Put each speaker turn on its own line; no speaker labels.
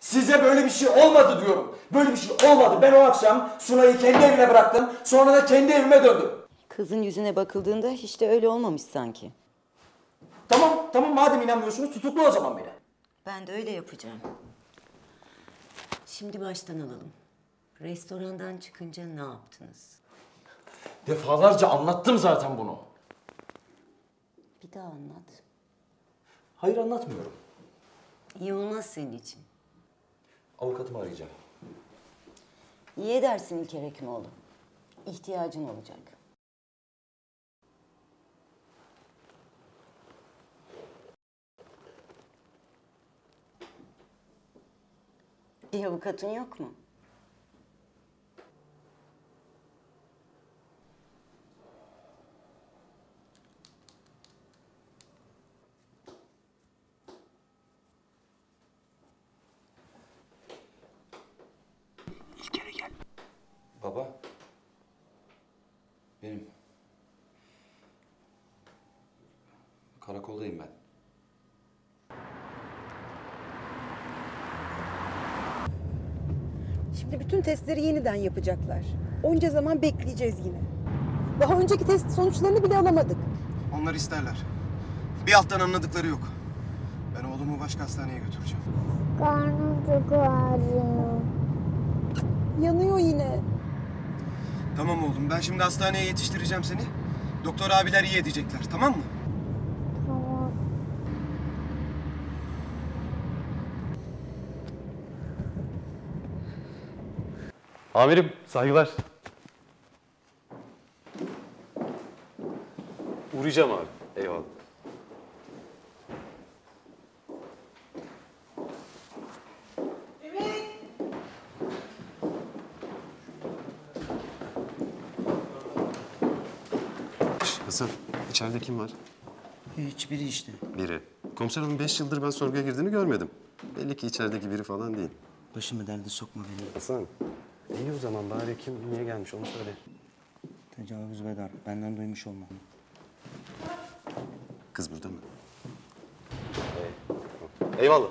Size böyle bir şey olmadı diyorum. Böyle bir şey olmadı. Ben o akşam Sunay'ı kendi evine bıraktım. Sonra da kendi evime döndüm.
Kızın yüzüne bakıldığında hiç de öyle olmamış sanki.
Tamam, tamam madem inanmıyorsunuz tutuklu o zaman beni.
Ben de öyle yapacağım. Şimdi baştan alalım. Restorandan çıkınca ne yaptınız?
Defalarca anlattım zaten bunu.
Bir daha anlat.
Hayır anlatmıyorum.
İyi olmaz senin için.
Avukatımı arayacağım.
İyi edersin İlker Hekimoğlu. İhtiyacın olacak. Bir avukatın yok mu?
Karakoldayım ben.
Şimdi bütün testleri yeniden yapacaklar. Onca zaman bekleyeceğiz yine. Daha önceki test sonuçlarını bile alamadık.
Onlar isterler. Bir alttan anladıkları yok. Ben oğlumu başka hastaneye götüreceğim.
Karnım çok ağrıyor.
Yanıyor yine.
Tamam oğlum ben şimdi hastaneye yetiştireceğim seni. Doktor abiler iyi edecekler tamam mı?
Amirim saygılar. Uğrayacağım abi. Eyvallah. Hasan, içeride kim var?
Hiçbiri işte.
Biri. Komiser hanım beş yıldır ben sorguya girdiğini görmedim. Belli ki içerideki biri falan değil.
Başımı derde sokma beni.
Hasan, iyi o zaman bari kim, niye gelmiş onu söyle.
Tecavüz bedar. Benden duymuş olma.
Kız burada mı? Eyvallah.